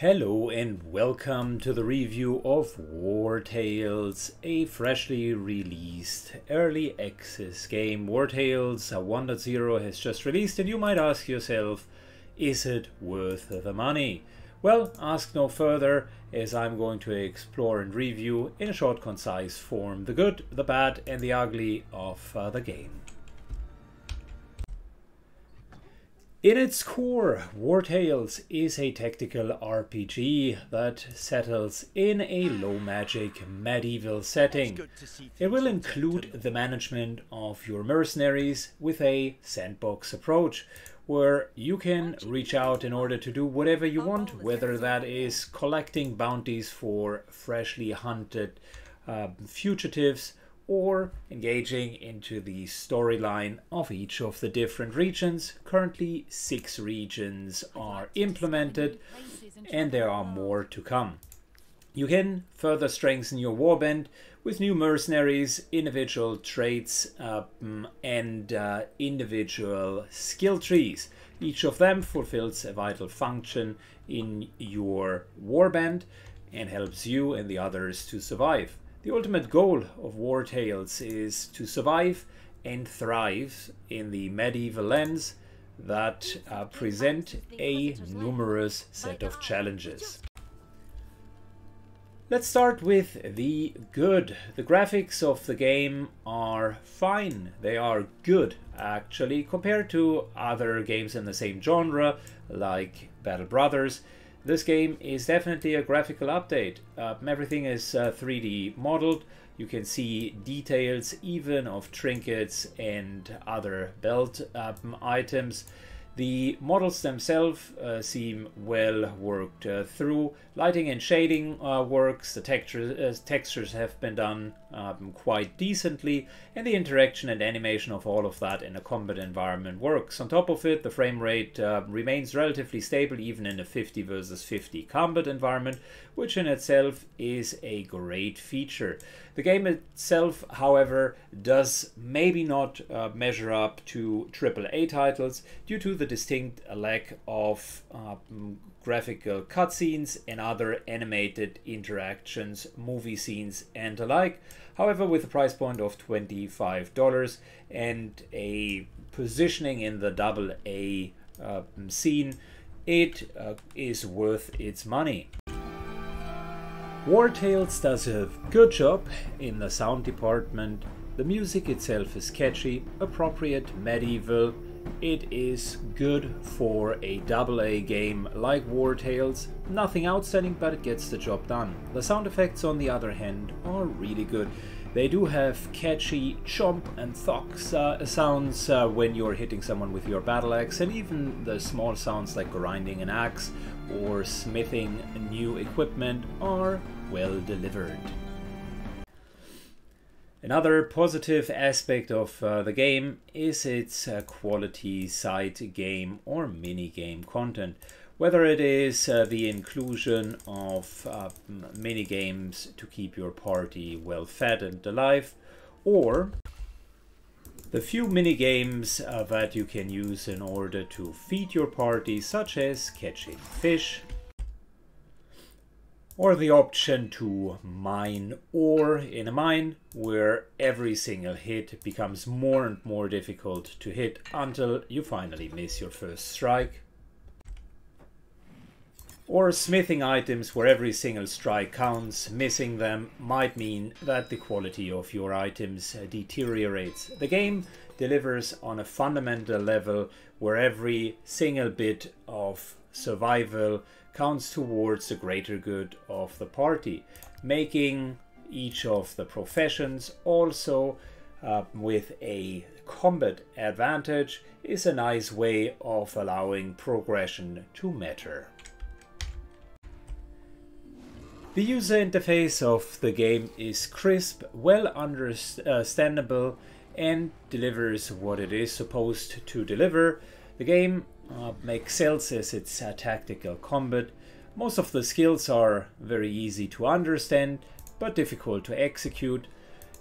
Hello and welcome to the review of Wartales, a freshly released early access game. Wartales 1.0 has just released and you might ask yourself, is it worth the money? Well, ask no further as I'm going to explore and review in a short concise form the good, the bad and the ugly of uh, the game. In its core, Wartales is a tactical RPG that settles in a low magic medieval setting. It will include the management of your mercenaries with a sandbox approach, where you can reach out in order to do whatever you want, whether that is collecting bounties for freshly hunted uh, fugitives or engaging into the storyline of each of the different regions. Currently, six regions are implemented, and there are more to come. You can further strengthen your warband with new mercenaries, individual traits, uh, and uh, individual skill trees. Each of them fulfills a vital function in your warband and helps you and the others to survive. The ultimate goal of Wartales is to survive and thrive in the medieval lands that uh, present a numerous set of challenges. Let's start with the good. The graphics of the game are fine. They are good, actually, compared to other games in the same genre, like Battle Brothers. This game is definitely a graphical update. Uh, everything is uh, 3D modeled. You can see details even of trinkets and other belt um, items. The models themselves uh, seem well worked uh, through. Lighting and shading uh, works, the texture, uh, textures have been done um, quite decently, and the interaction and animation of all of that in a combat environment works. On top of it, the frame rate uh, remains relatively stable even in a 50 versus 50 combat environment, which in itself is a great feature. The game itself, however, does maybe not uh, measure up to AAA titles due to the distinct lack of uh, graphical cutscenes and other animated interactions, movie scenes, and the like. However, with a price point of $25 and a positioning in the double A uh, scene, it uh, is worth its money. Wartales does a good job in the sound department. The music itself is catchy, appropriate, medieval. It is good for a AA game like Wartales. Nothing outstanding, but it gets the job done. The sound effects, on the other hand, are really good. They do have catchy chomp and thok uh, sounds uh, when you're hitting someone with your battle axe, and even the small sounds like grinding an axe or smithing new equipment are well delivered. Another positive aspect of uh, the game is its uh, quality side game or mini game content. Whether it is uh, the inclusion of uh, mini games to keep your party well fed and alive, or the few mini games uh, that you can use in order to feed your party, such as catching fish, or the option to mine ore in a mine where every single hit becomes more and more difficult to hit until you finally miss your first strike. Or smithing items where every single strike counts, missing them might mean that the quality of your items deteriorates. The game delivers on a fundamental level where every single bit of survival counts towards the greater good of the party, making each of the professions also uh, with a combat advantage is a nice way of allowing progression to matter. The user interface of the game is crisp, well understandable and delivers what it is supposed to deliver. The game uh, excels as its a tactical combat. Most of the skills are very easy to understand but difficult to execute.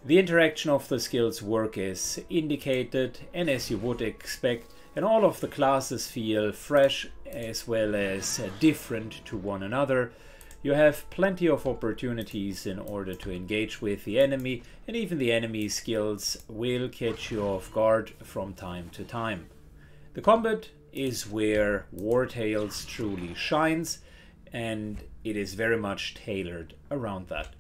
The interaction of the skills work as indicated and as you would expect and all of the classes feel fresh as well as uh, different to one another. You have plenty of opportunities in order to engage with the enemy, and even the enemy skills will catch you off guard from time to time. The combat is where Wartales truly shines, and it is very much tailored around that.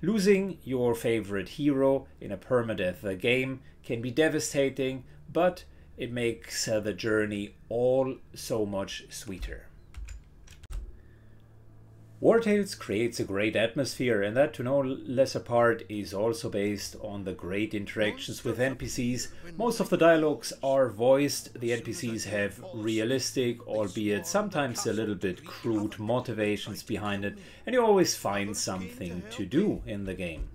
Losing your favorite hero in a permadeath game can be devastating, but it makes uh, the journey all so much sweeter. Wartales creates a great atmosphere, and that to no lesser part is also based on the great interactions with NPCs. Most of the dialogues are voiced, the NPCs have realistic, albeit sometimes a little bit crude motivations behind it, and you always find something to do in the game.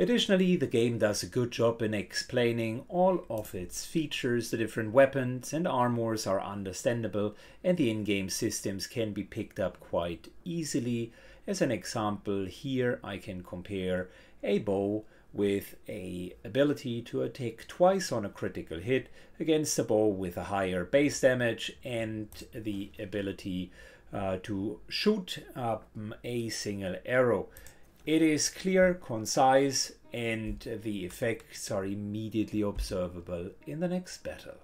Additionally, the game does a good job in explaining all of its features, the different weapons and armors are understandable and the in-game systems can be picked up quite easily. As an example, here I can compare a bow with a ability to attack twice on a critical hit against a bow with a higher base damage and the ability uh, to shoot a single arrow. It is clear, concise, and the effects are immediately observable in the next battle.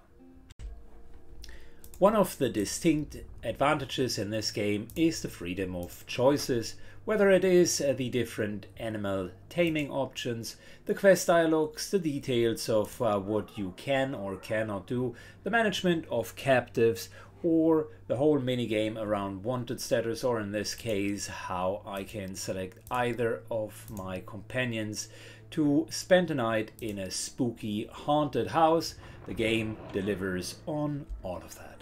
One of the distinct advantages in this game is the freedom of choices, whether it is the different animal taming options, the quest dialogues, the details of uh, what you can or cannot do, the management of captives, or the whole minigame around wanted status, or in this case, how I can select either of my companions to spend a night in a spooky haunted house. The game delivers on all of that.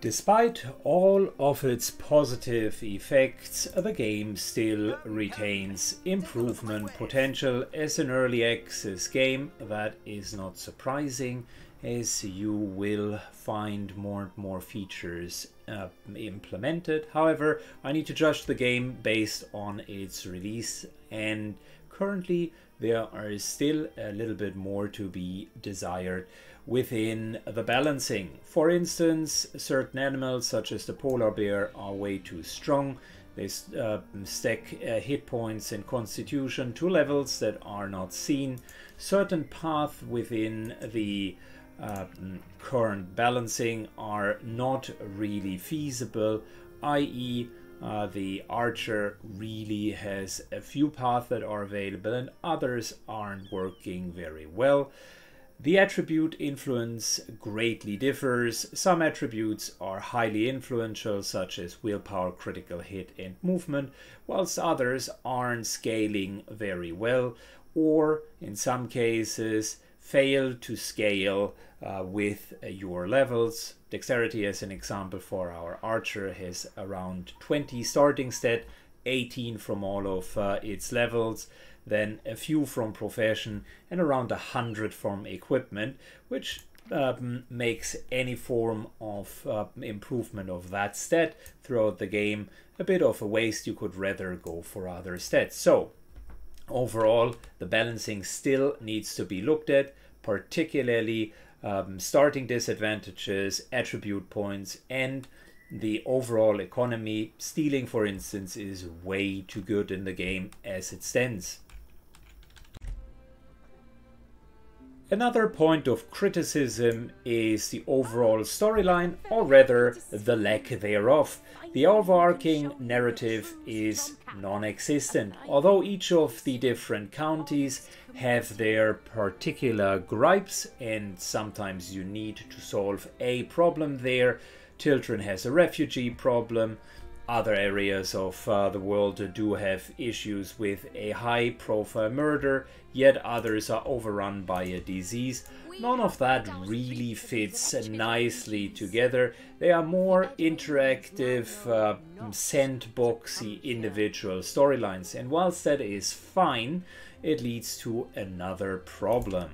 Despite all of its positive effects, the game still retains improvement potential as an early access game. That is not surprising as you will find more and more features uh, implemented. However, I need to judge the game based on its release and currently there are still a little bit more to be desired within the balancing. For instance, certain animals such as the polar bear are way too strong. They uh, stack uh, hit points and constitution to levels that are not seen. Certain paths within the uh, current balancing are not really feasible, i.e. Uh, the archer really has a few paths that are available and others aren't working very well. The attribute influence greatly differs. Some attributes are highly influential, such as willpower, critical hit, and movement, whilst others aren't scaling very well, or in some cases, fail to scale uh, with uh, your levels. Dexterity, as an example for our archer, has around 20 starting stat, 18 from all of uh, its levels, then a few from profession, and around 100 from equipment, which um, makes any form of uh, improvement of that stat throughout the game a bit of a waste. You could rather go for other stats. So, Overall, the balancing still needs to be looked at, particularly um, starting disadvantages, attribute points, and the overall economy. Stealing, for instance, is way too good in the game as it stands. Another point of criticism is the overall storyline, or rather the lack thereof. The overarching narrative is non-existent, although each of the different counties have their particular gripes and sometimes you need to solve a problem there. Tiltren has a refugee problem, other areas of uh, the world do have issues with a high profile murder, yet others are overrun by a disease. None of that really fits nicely together. They are more interactive, uh, sandboxy individual storylines, and whilst that is fine, it leads to another problem.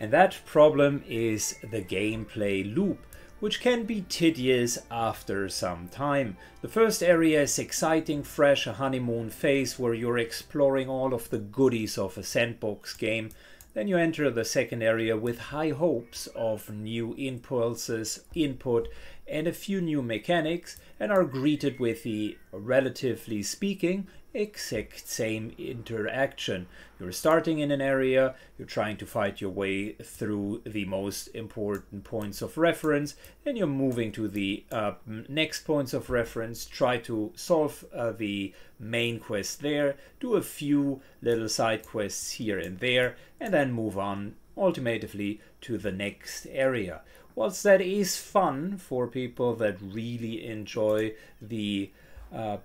And that problem is the gameplay loop which can be tedious after some time. The first area is exciting, fresh, a honeymoon phase where you're exploring all of the goodies of a sandbox game. Then you enter the second area with high hopes of new impulses, input, and a few new mechanics, and are greeted with the, relatively speaking, exact same interaction. You're starting in an area, you're trying to fight your way through the most important points of reference, then you're moving to the uh, next points of reference, try to solve uh, the main quest there, do a few little side quests here and there, and then move on ultimately to the next area. Whilst that is fun for people that really enjoy the uh,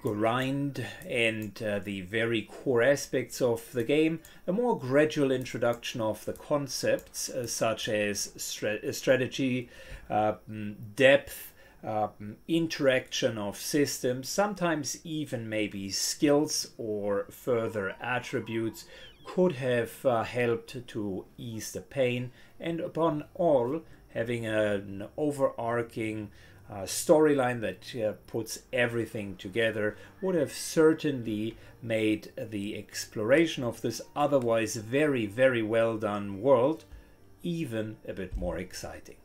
grind and uh, the very core aspects of the game, a more gradual introduction of the concepts uh, such as strategy, uh, depth, uh, interaction of systems, sometimes even maybe skills or further attributes could have uh, helped to ease the pain and upon all having an overarching uh, storyline that uh, puts everything together would have certainly made the exploration of this otherwise very, very well done world even a bit more exciting.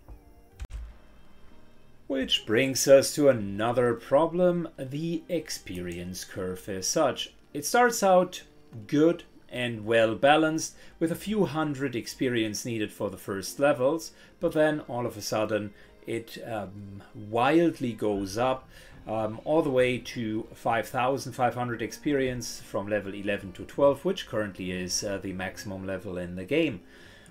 Which brings us to another problem the experience curve as such. It starts out good and well balanced, with a few hundred experience needed for the first levels, but then all of a sudden it um, wildly goes up um, all the way to 5500 experience from level 11 to 12, which currently is uh, the maximum level in the game.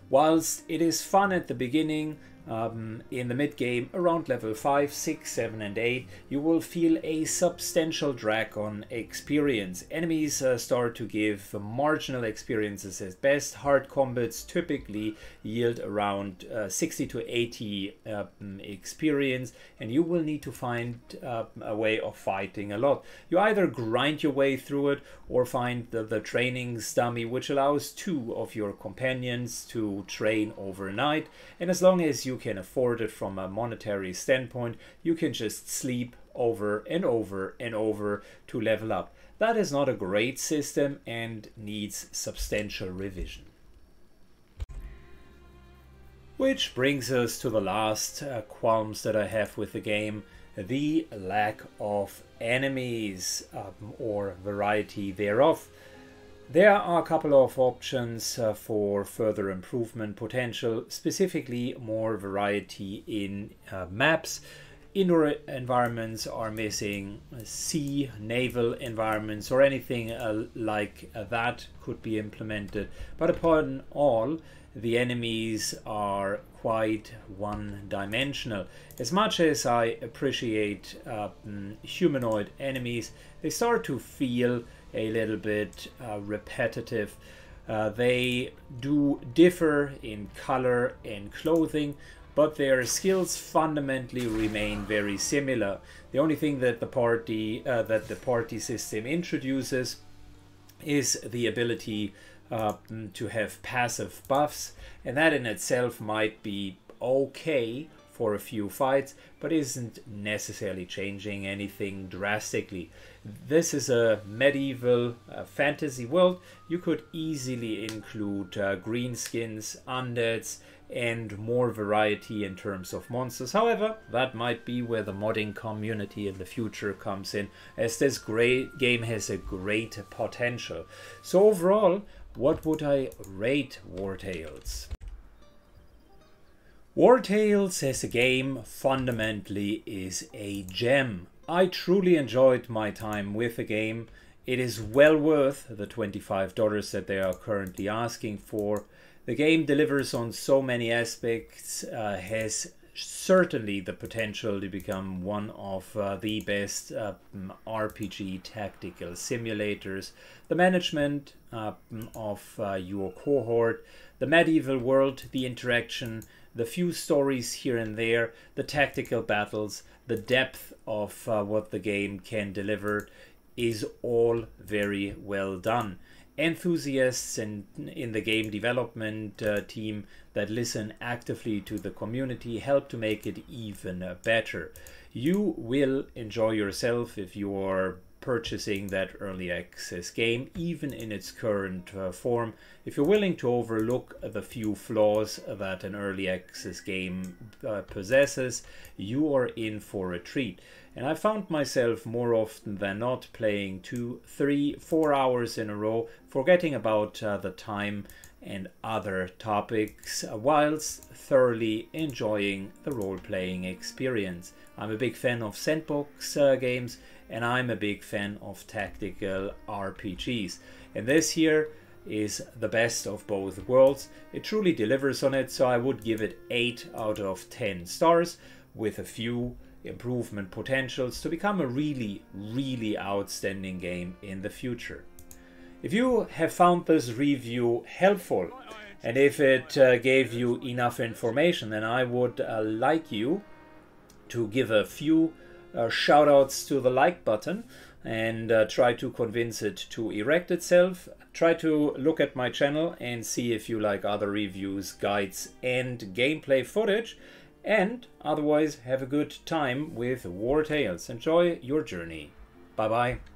Whilst it is fun at the beginning, um, in the mid game around level 5, 6, 7 and 8 you will feel a substantial drag on experience. Enemies uh, start to give marginal experiences at best. Hard combats typically yield around uh, 60 to 80 uh, experience and you will need to find uh, a way of fighting a lot. You either grind your way through it or find the, the training dummy which allows two of your companions to train overnight and as long as you you can afford it from a monetary standpoint, you can just sleep over and over and over to level up. That is not a great system and needs substantial revision. Which brings us to the last uh, qualms that I have with the game the lack of enemies um, or variety thereof. There are a couple of options uh, for further improvement potential, specifically more variety in uh, maps. Indoor environments are missing, sea, naval environments, or anything uh, like uh, that could be implemented. But upon all, the enemies are quite one dimensional. As much as I appreciate uh, mm, humanoid enemies, they start to feel a little bit uh, repetitive. Uh, they do differ in color and clothing, but their skills fundamentally remain very similar. The only thing that the party uh, that the party system introduces is the ability uh, to have passive buffs, and that in itself might be okay for a few fights, but isn't necessarily changing anything drastically. This is a medieval uh, fantasy world. You could easily include uh, greenskins, undeads, and more variety in terms of monsters. However, that might be where the modding community in the future comes in, as this great game has a great potential. So overall, what would I rate Wartales? War Tales as a game fundamentally is a gem. I truly enjoyed my time with the game. It is well worth the $25 that they are currently asking for. The game delivers on so many aspects, uh, has certainly the potential to become one of uh, the best uh, RPG tactical simulators. The management uh, of uh, your cohort, the medieval world, the interaction, the few stories here and there, the tactical battles, the depth of uh, what the game can deliver is all very well done. Enthusiasts in, in the game development uh, team that listen actively to the community help to make it even uh, better. You will enjoy yourself if you are purchasing that early access game, even in its current uh, form. If you're willing to overlook the few flaws that an early access game uh, possesses, you are in for a treat. And I found myself more often than not playing two, three, four hours in a row, forgetting about uh, the time and other topics, whilst thoroughly enjoying the role playing experience. I'm a big fan of sandbox uh, games and I'm a big fan of tactical RPGs. And this here is the best of both worlds. It truly delivers on it, so I would give it 8 out of 10 stars with a few improvement potentials to become a really, really outstanding game in the future. If you have found this review helpful and if it uh, gave you enough information, then I would uh, like you to give a few uh, shout outs to the like button and uh, try to convince it to erect itself. Try to look at my channel and see if you like other reviews, guides, and gameplay footage. And otherwise, have a good time with Wartales. Enjoy your journey. Bye bye.